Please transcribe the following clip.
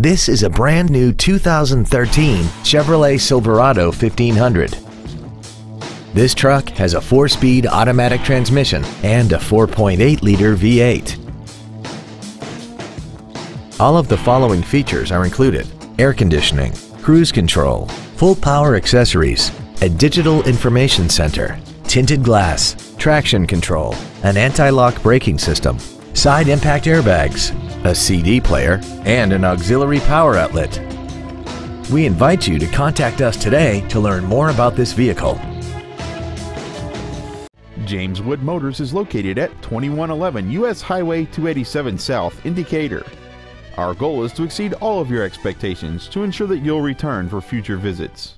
This is a brand new 2013 Chevrolet Silverado 1500. This truck has a four-speed automatic transmission and a 4.8-liter V8. All of the following features are included. Air conditioning, cruise control, full power accessories, a digital information center, tinted glass, traction control, an anti-lock braking system, side impact airbags, a CD player, and an auxiliary power outlet. We invite you to contact us today to learn more about this vehicle. James Wood Motors is located at 2111 US Highway 287 South in Decatur. Our goal is to exceed all of your expectations to ensure that you'll return for future visits.